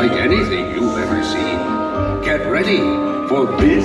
Unlike anything you've ever seen. Get ready, for this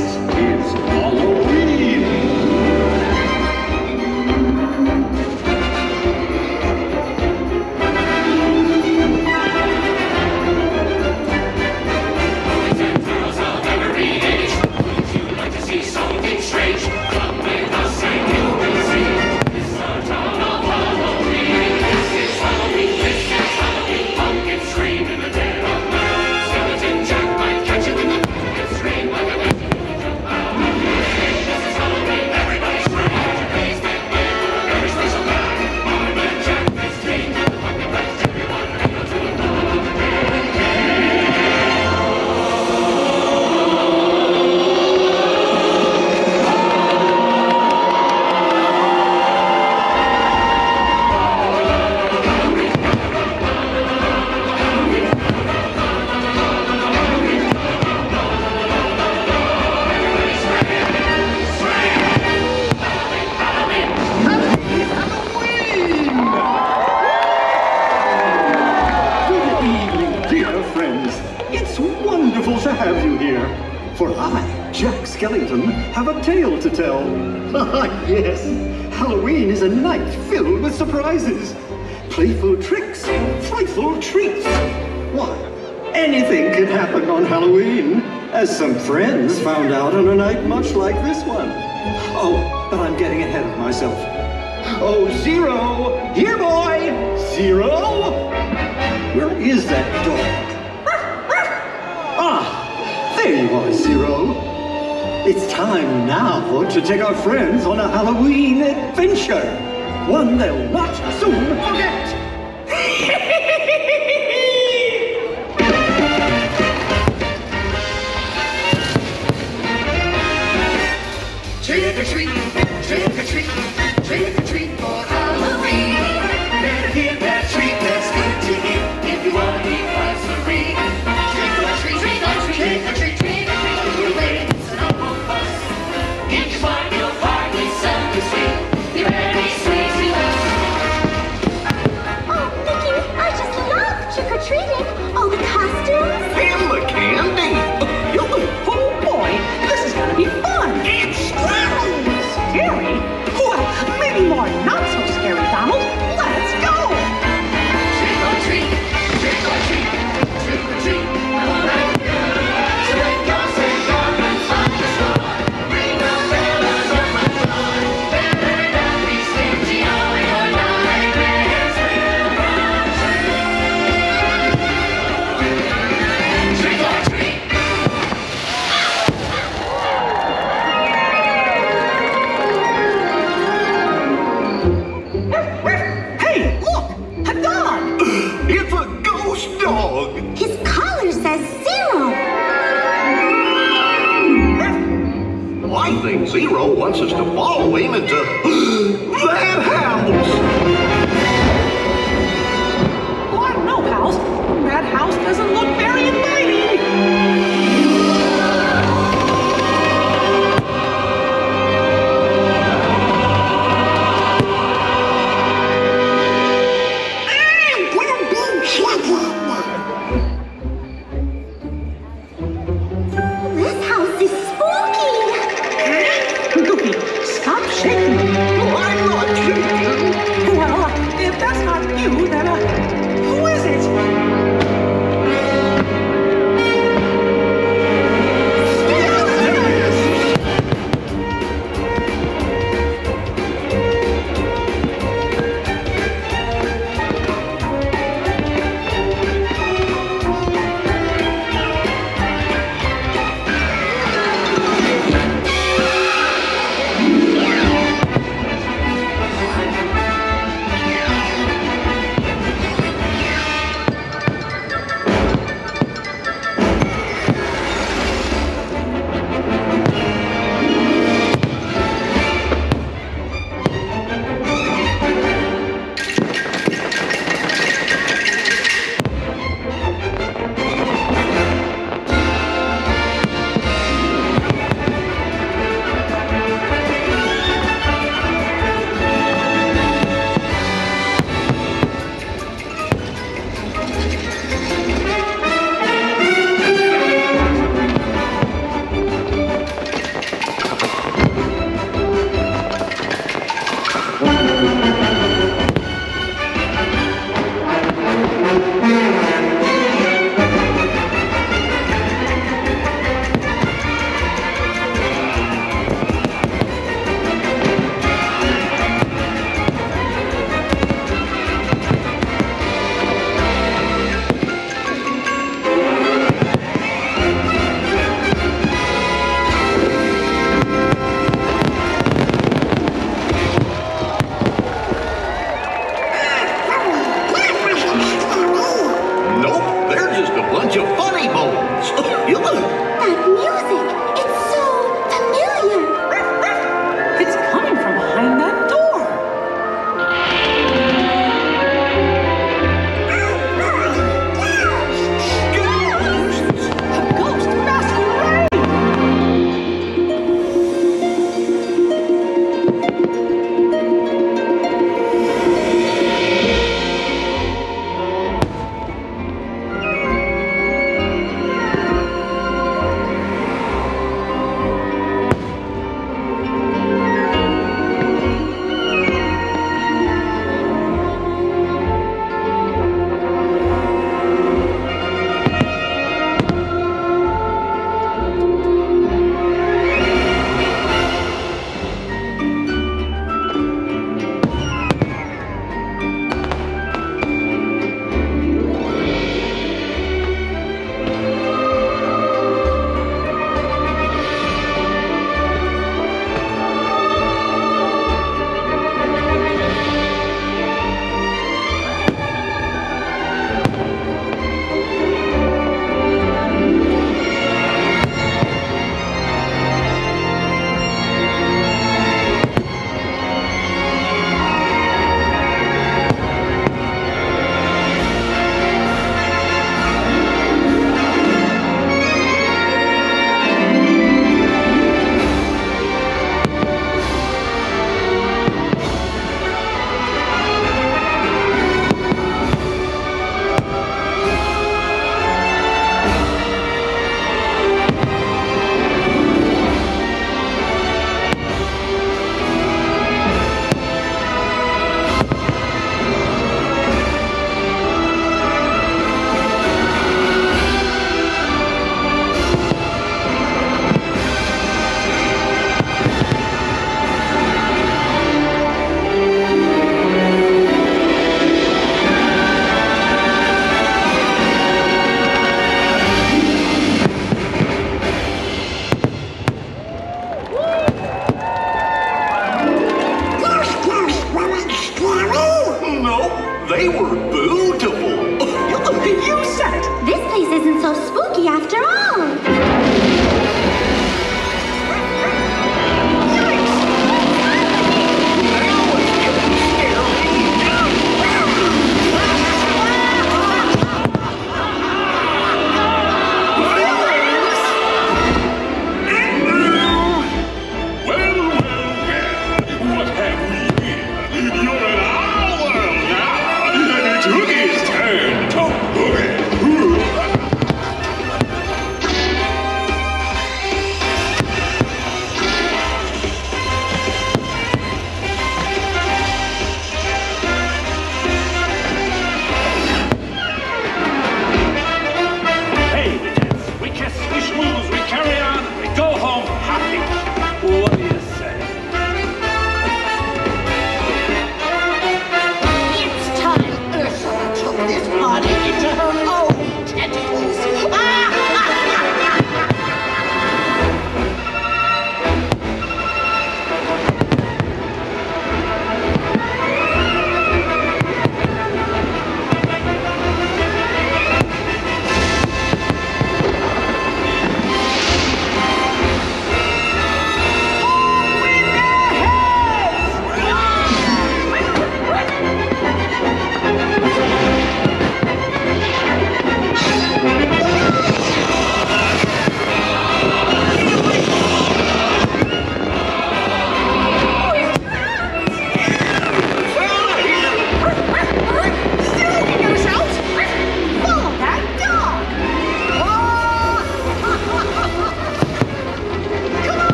Skellington, have a tale to tell. Ah, yes, Halloween is a night filled with surprises. Playful tricks, frightful treats. Why, anything can happen on Halloween, as some friends found out on a night much like this one. Oh, but I'm getting ahead of myself. Oh, Zero! Here, boy! Zero! Where is that dog? Ah, there you are, Zero. It's time now to take our friends on a Halloween adventure. One they'll not soon forget. I Zero wants us to follow him into that house! I don't pals. That house doesn't look very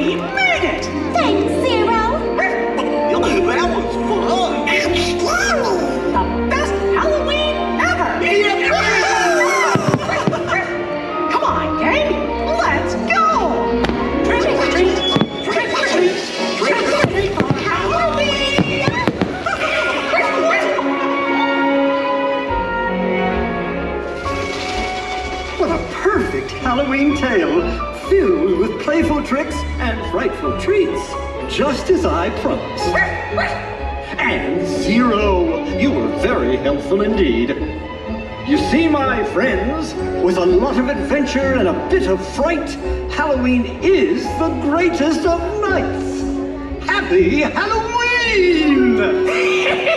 We made it. Thanks, Zero! That was fun. The best Halloween ever. Come on, gang. Let's go. Trick or treat. Trick or treat. Trick or treat Halloween. What a perfect Halloween tale, filled with playful tricks and frightful treats, just as I promised. And Zero, you were very helpful indeed. You see, my friends, with a lot of adventure and a bit of fright, Halloween is the greatest of nights. Happy Halloween!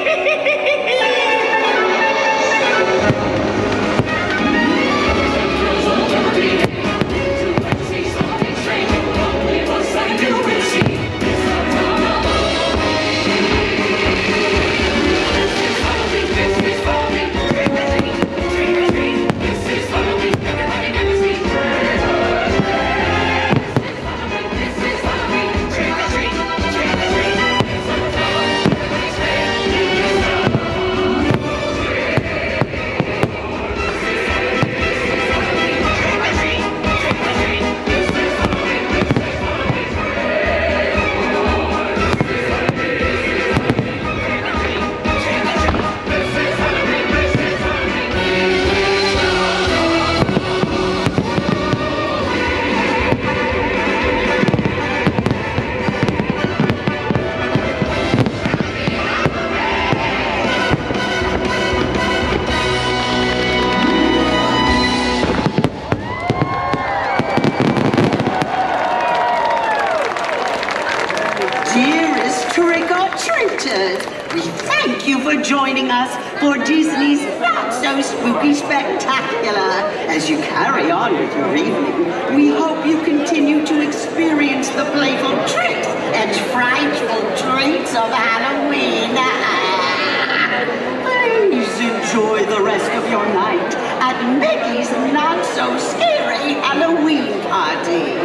Disney's Not-So-Spooky Spectacular. As you carry on with your evening, we hope you continue to experience the playful tricks and frightful treats of Halloween. Please enjoy the rest of your night at Mickey's Not-So-Scary Halloween Party.